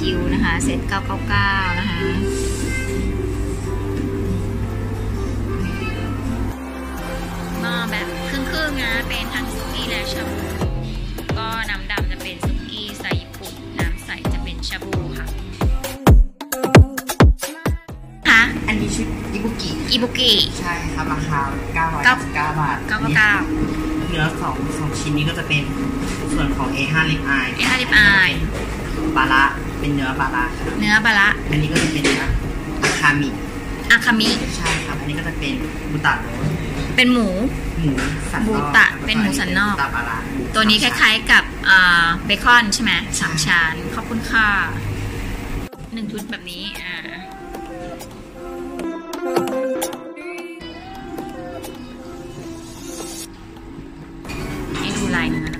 กิวนะคะเซต999 นะคะมาแบบครึ่งๆนะเป็นทั้งซุกี้และชาบู ก็น้ำดำจะเป็นซุกี้ใส่ญี่ปุ่น น้ำใสจะเป็นชาบูค่ะคะอันนี้ชุดอิบุกิอิบุกิใช่ครับราคาเก้า999บาท999เนื้อสองสองชิ้นนี้ก็จะเป็นส่วนของ A5 ลิปอายเอฮาริ ปอายปลาละเป็นเนื้อปลาละเนื้อบาระอันนี้ก็จะเป็นเนื้ออาคามิอาคามิ ใช่ครับ อันนี้ก็จะเป็นบุตะโรสเป็นหมู หมูสันนอกบูตะเป็นหมูสันนอกบูตะปลาละตัวนี้คล้ายๆกับอ่าเบคอนใช่ไหมสามชั้นขอบคุณค่ะหนึ่งชุดแบบนี้อ่าให้ดูลายเนื้อ